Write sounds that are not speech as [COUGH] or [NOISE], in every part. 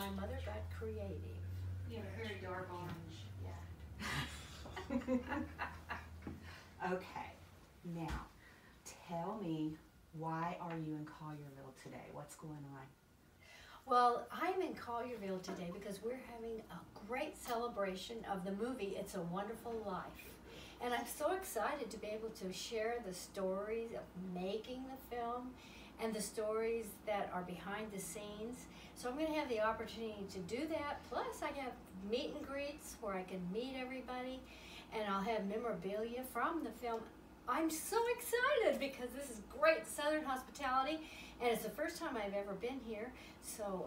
my mother got creative. You have very dark orange. Yeah. [LAUGHS] okay, now tell me why are you in Collierville today? What's going on? Well, I'm in Collierville today because we're having a great celebration of the movie It's a Wonderful Life. And I'm so excited to be able to share the stories of making the film and the stories that are behind the scenes. So I'm going to have the opportunity to do that. Plus, I have meet and greets where I can meet everybody, and I'll have memorabilia from the film. I'm so excited because this is great Southern hospitality, and it's the first time I've ever been here. So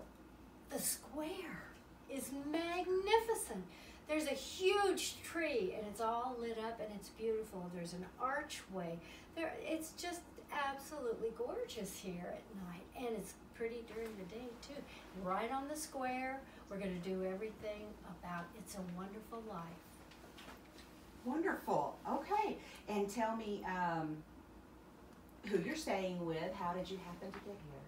the square is magnificent. There's a huge it's all lit up and it's beautiful. There's an archway. There it's just absolutely gorgeous here at night and it's pretty during the day too. Right on the square. We're going to do everything about It's a Wonderful Life. Wonderful. Okay, and tell me um, who you're staying with. How did you happen to get here?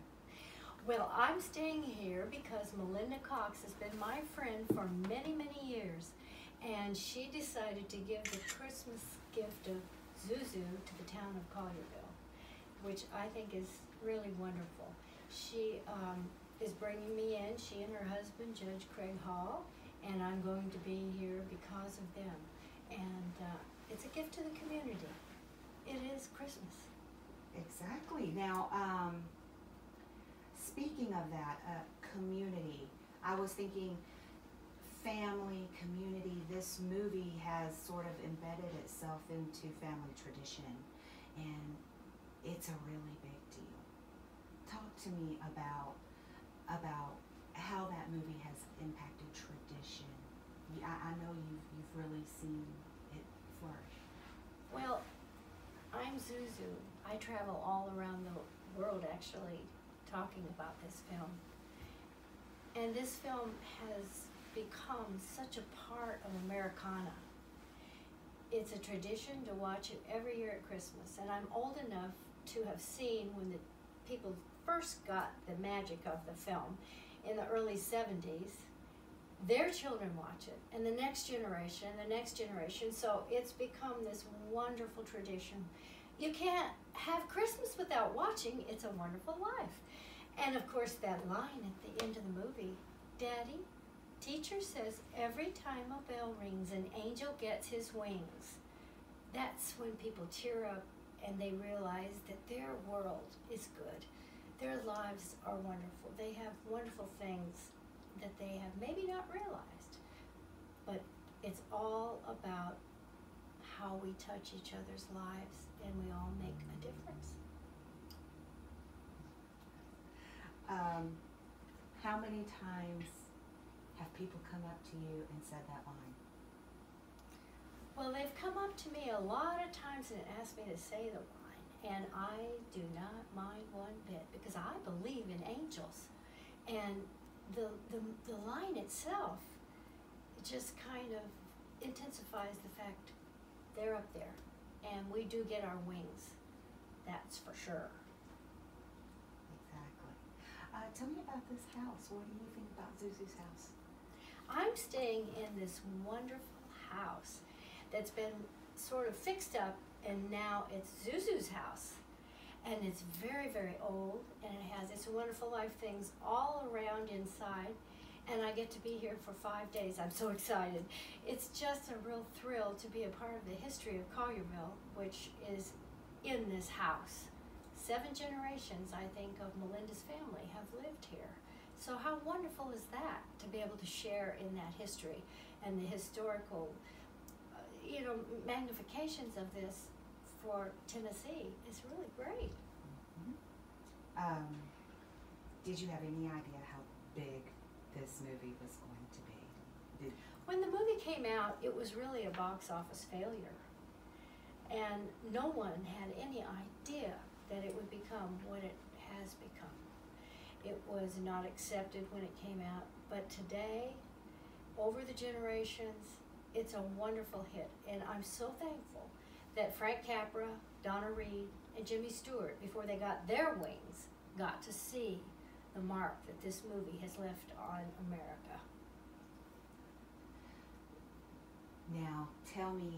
Well, I'm staying here because Melinda Cox has been my friend for many, many years. And she decided to give the Christmas gift of Zuzu to the town of Collierville, which I think is really wonderful. She um, is bringing me in, she and her husband, Judge Craig Hall, and I'm going to be here because of them. And uh, it's a gift to the community. It is Christmas. Exactly. Now, um, speaking of that, uh, community, I was thinking family, community. This movie has sort of embedded itself into family tradition, and it's a really big deal. Talk to me about about how that movie has impacted tradition. I, I know you've you've really seen it flourish. Well, I'm Zuzu. I travel all around the world actually talking about this film. And this film has become such a part of Americana. It's a tradition to watch it every year at Christmas. And I'm old enough to have seen when the people first got the magic of the film in the early 70s. Their children watch it, and the next generation, the next generation. So it's become this wonderful tradition. You can't have Christmas without watching It's a Wonderful Life. And of course, that line at the end of the movie Daddy, teacher says every time a bell rings, an angel gets his wings. That's when people tear up and they realize that their world is good. Their lives are wonderful. They have wonderful things that they have maybe not realized. But it's all about how we touch each other's lives and we all make a difference. Um, how many times have people come up to you and said that line? Well, they've come up to me a lot of times and asked me to say the line, and I do not mind one bit because I believe in angels. And the, the, the line itself it just kind of intensifies the fact they're up there and we do get our wings. That's for sure. Exactly. Uh, tell me about this house. What do you think about Zuzu's house? I'm staying in this wonderful house that's been sort of fixed up, and now it's Zuzu's house. And it's very, very old, and it has its wonderful life things all around inside. And I get to be here for five days. I'm so [LAUGHS] excited. It's just a real thrill to be a part of the history of Collierville, which is in this house. Seven generations, I think, of Melinda's family have lived here. So how wonderful is that to be able to share in that history and the historical, uh, you know, magnifications of this for Tennessee is really great. Mm-hmm. Um, did you have any idea how big this movie was going to be? Did when the movie came out, it was really a box office failure. And no one had any idea that it would become what it has become. It was not accepted when it came out, but today, over the generations, it's a wonderful hit. And I'm so thankful that Frank Capra, Donna Reed, and Jimmy Stewart, before they got their wings, got to see the mark that this movie has left on America. Now, tell me,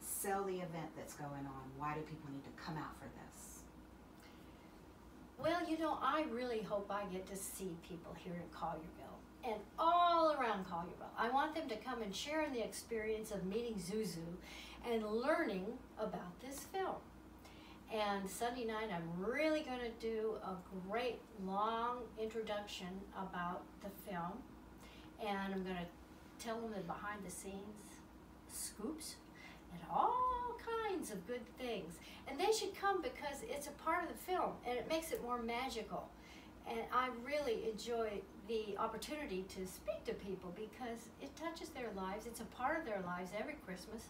sell the event that's going on. Why do people need to come out for this? Well, you know, I really hope I get to see people here in Collierville and all around Collierville. I want them to come and share in the experience of meeting Zuzu and learning about this film. And Sunday night, I'm really going to do a great long introduction about the film. And I'm going to tell them the behind the scenes scoops and all kinds of good things. And they should come because it's a part of the film and it makes it more magical. And I really enjoy the opportunity to speak to people because it touches their lives. It's a part of their lives every Christmas.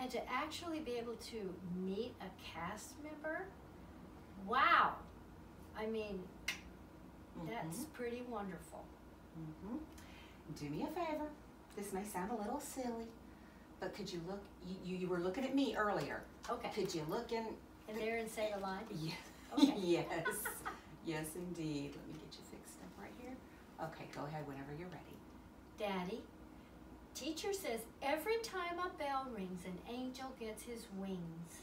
And to actually be able to meet a cast member, wow! I mean, that's pretty wonderful. hmm Do me a favor. This may sound a little silly, but could you look? You, you, were looking at me earlier. Okay, Could you look in? and there and say the line. [LAUGHS] Yeah. Okay. [LAUGHS] yes. Yes, indeed. Let me get you fixed up right here. Okay, go ahead whenever you're ready. Daddy, teacher says every time a bell rings, an angel gets his wings.